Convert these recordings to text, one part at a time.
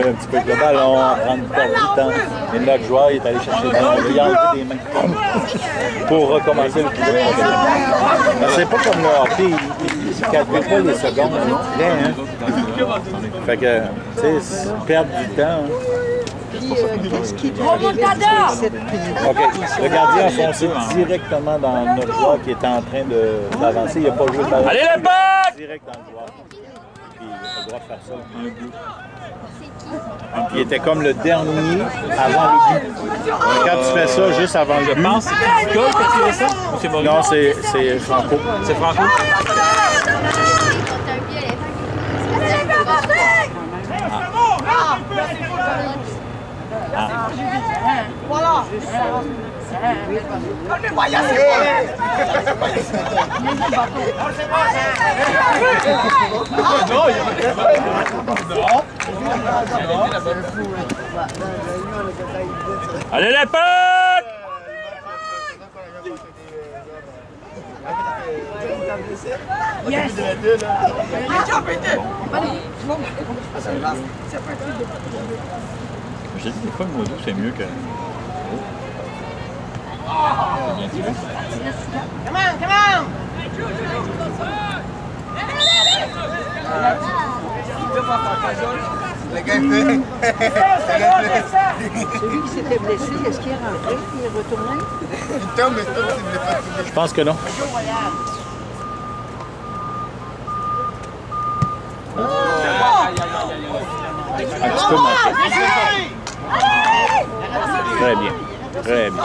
jouer un petit peu avec le ballon, prendre du temps. Mais notre joueur il est allé chercher le ballon, il a enlevé des mains pour recommencer le coup C'est pas comme le hockey, il ne calcule pas les secondes, rien. Hein? Fait que, tu sais, perdre du temps. Hein. Puis, euh, ce qui doit arriver, c'est cette OK. Le gardien a foncé directement dans notre joueur qui était en train de- d'avancer. Il n'a pas joué le ballon. Allez, les! Direct dans le joueur. Puis il n'a pas le droit de faire ça. Un but. Puis il était comme le dernier avant le but. Quand tu fais ça juste avant le Je but. pense que c'est qui tiré ça. Ou c'est Maurice? Non, c'est c'est Franco. Allez, les pattes! J'ai dit des fois, le mot doux, c'est mieux que. Oh. C'est bien tiré. Celui qui s'était blessé, est-ce qu'il est rentré puis il est retourné? Je pense que non. Un petit peu manqué. Très bien. Très bien.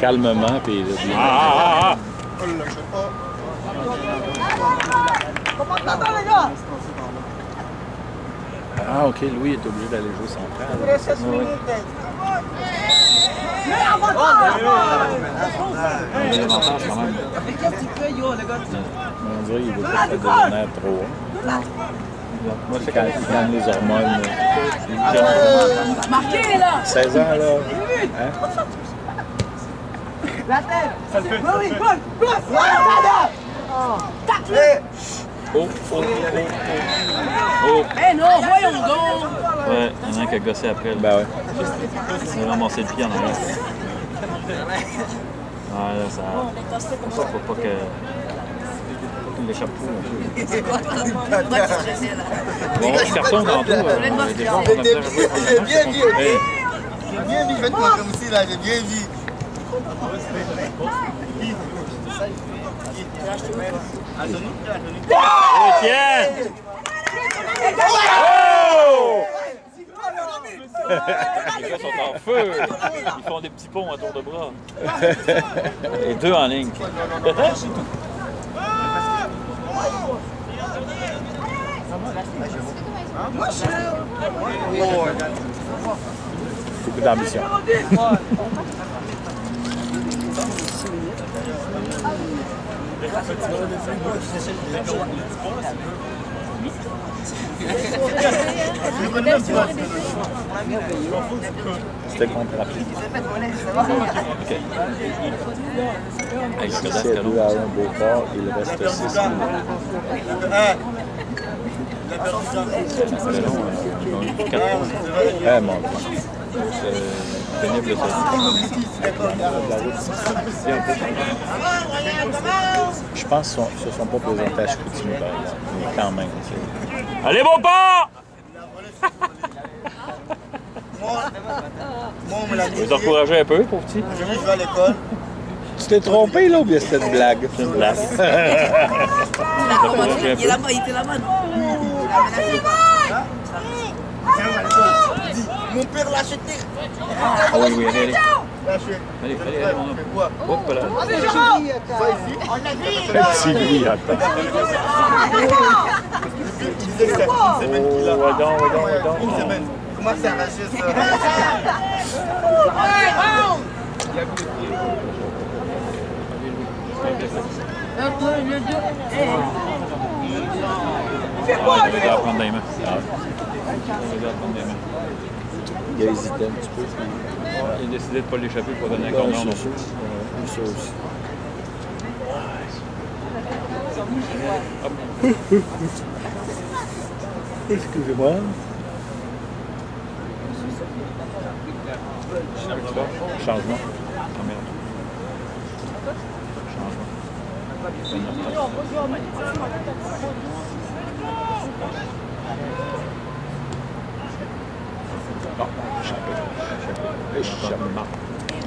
Calmement, puis Ah, ah, ah, ah. Ah, OK, Louis est obligé d'aller jouer central. On a l'avantage quand même. On dirait qu'il veut pas faire des honneurs trop. Moi, c'est quand il gagne les hormones. là. Marqué là 16 ans, là. Hein? Oh, oh, oh, oh. Eh non, voyons donc. Ouais, il y en a un qui a gossé après. Là. Ben ouais. Il a ramassé le pied en arrière. Ouais, là, ça. Faut pas que. Euh, des on jouer en J'ai bien vu, ok? Hey, J'ai bien vu, je vais te montrer aussi là, j'ai bien vu. Étienne! Oh! Les gars sont en feu. Ils font des petits ponts à tour de bras. Et deux en ligne. Beaucoup d'ambition. C'était contre rapide. Avec le Si Kodak, c'est Calon. 2 à 1 Beauport, il reste 6 minutes. Calon, ils ont eu 4 points. Mon Dieu. C'est pénible ça. Je pense qu'ils ne se sont pas présentés à Chicoutimi, par exemple. Mais quand même, tu sais. Allez, Beauport! Moi, on me l'a Vous encouragez un peu, pour petit? Jamais je vais à l'école. Tu t'es trompé, là, ou bien c'était une blague? C'est une blague. Il est là-bas, il était là-bas. Mon père l'a acheté. Ah oui, oui, allez, allez. Allez, allez, allez. Quoi Hop là. Petit attends. Il disait que c'était une semaine qu'il a. Oh, ouais donc, ouais donc, ouais donc. Une Fais quoi, ah, lui prendre des mains. Il a hésité un petit peu. Il a décidé de ne pas l'échapper pour donner un cordon. Oui, ça aussi. Excusez-moi. Changement. Ah, Changement.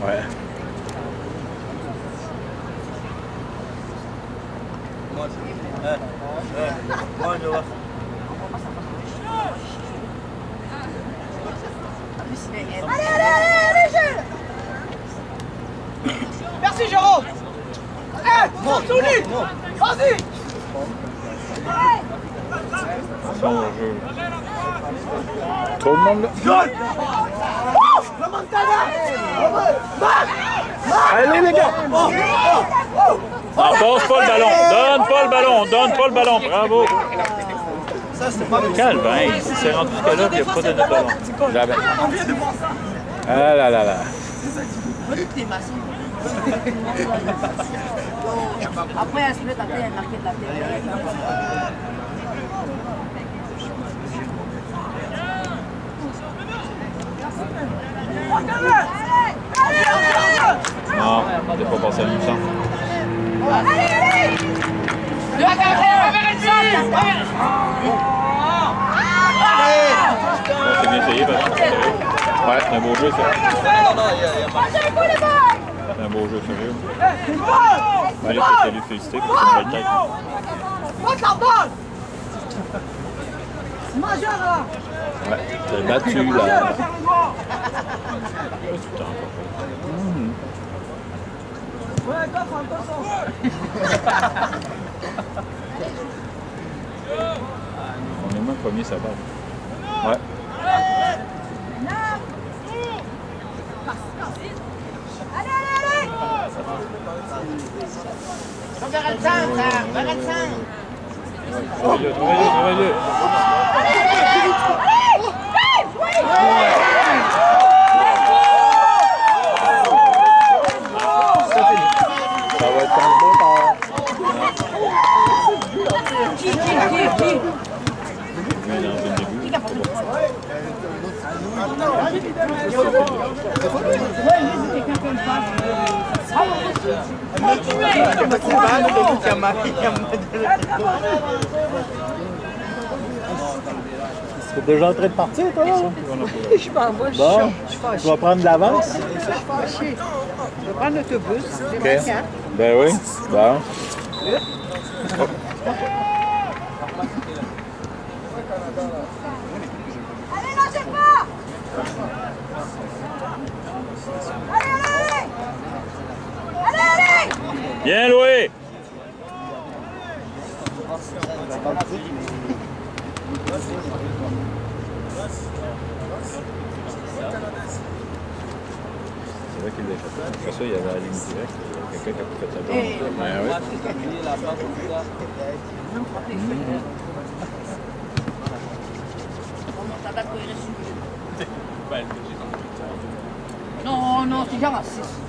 Ouais. Je vois. Merci Jérôme Eh Vas-y Au jeu. Tout le monde Montana Allez les gars! Ah, passe pas le ballon. Donne pas le ballon. Donne pas le ballon. Bravo. Calvin, il s'est rendu jusqu'à là, il n'y a pas de ballon. Jamais. Ah là là là. Après, elle se met à terre, elle marquait de la terre. Non, il pas passé à mi-temps. Bon, c'est bien essayé, que Ouais, c'est un beau jeu, ça. C'est un beau jeu, sérieux. Allez, c'est lui féliciter, c'est une belle tête. Monte la balle Majeur là Ouais, t'as battu là. Ouais, attention, attention On est pas mis sa balle. Ouais. Travaille-le, travaille-le, travaille-le. Ça va être un beau temps. Qui, qui, qui, qui Mais dans le début, c'est bon. T'es déjà en train de partir, toi, là? Je m'en vais, je Bon, suis fâchée. tu vas prendre de l'avance? Je suis fâchée. Je vais prendre l'autobus. J'ai OK. ma carte. Ben oui. Bon. Bien loué c'est vrai qu'il l'a fait. Après ça, il y avait la ligne directe. Il y a Quelqu'un qui a fait sa jambe. Hey, ouais, ouais. Non, non, c'est genre à 6.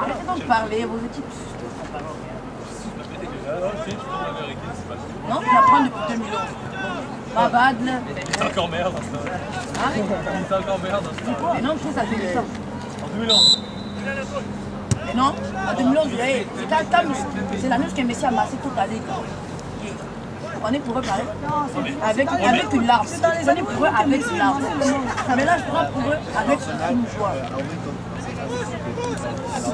Arrêtez donc de parler, vos équipes. Non, je la prends depuis 2011. Ma bad, là. C'est encore merde. Hein? C'est encore merde. Mais non, je trouve ça fait du temps. En 2011. Mais non, en 2011, hey, c'est quand- quand- c'est la news que Messi a massé toute la ligue. On est pour eux pareil. Avec, avec une larme. On est pour eux avec une larme. Mais là, je prends pour eux avec une joie.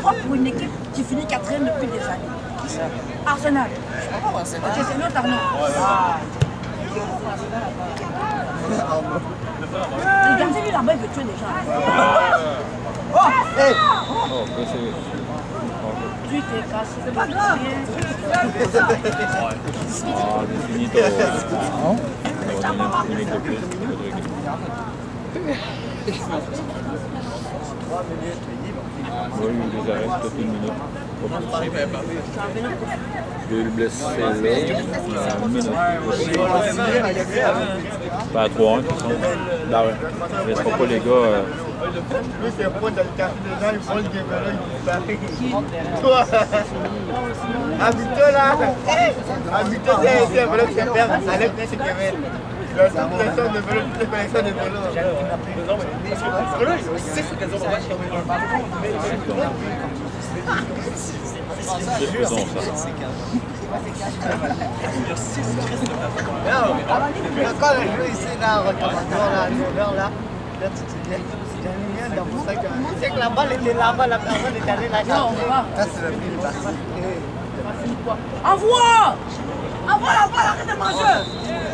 Pour une équipe qui finit quatrième depuis des années. Arsenal. Ok, c'est l'autre Arnaud. Ah. Regardez-lui là-bas, il veut tuer des gens. Oh, c'est. Tu t'es cassé. C'est pas grave. Ah, définis ton. On va Rodrigue. Oui, il les arrête toute une minute. Pas deux blessés là. Une minute. Ben, à 3-1, de toute façon. Ben ouais. Il ne laissera pas les gars. euh, c'est pas. Toi, Habito là, Habito, c'est c'est un vélo qui se perd, ça lève bien, c'est Kevin. Il a toute collection de toute collection de vélos. C'est ça. Quand jeu ici, là, là, là, là, tu te dis, bien dans que la balle était là-bas, la personne est allée la va. Ça, c'est prix du basket. Envoie Envoie la arrête de manger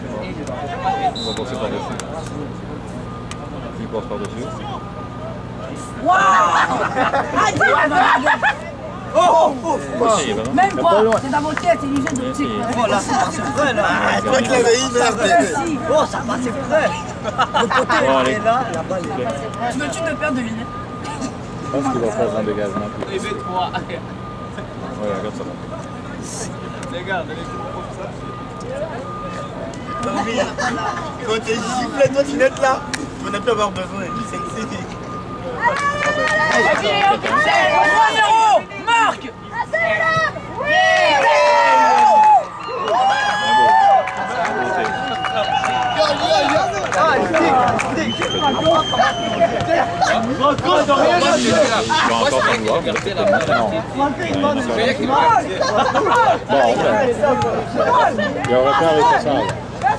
On va passer par-dessus. Il passe par-dessus. Waouh Ah, va. Ok, il est vraiment. Même pas, c'est dans votre tête, c'est une illusion d'optique. Voilà, c'est passé près, là. Ah, toi qui l'avais eu, merde. Si. Oh, ça passait près. Le côté, il est là, la balle est là. Tu veux-tu te perdre de lunettes Je pense qu'il va faire un dégagement. plus. Ouais, regarde ça. Tommy, Quand t'es giflé, toi, tu n'es là. Tu n'as plus avoir besoin. C'est ici. 3-0 Marc Il s'en vouloir, mais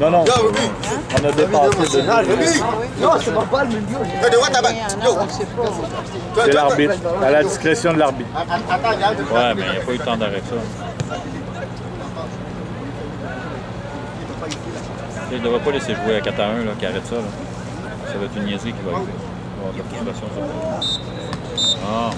Non, non, Yo, Ruby. on a dépassé de Ruby. Non, c'est mais. Yo, de balle Yo. Toi, C'est l'arbitre, à la discrétion de l'arbitre. Ouais, mais il n'y a pas eu le temps d'arrêter ça. Il ne devrait pas laisser jouer à 4 à 1, là, qui arrête ça. Là. Ça va être une niaiserie qui va arriver. Il va y avoir de la frustration sur le terrain. Ah.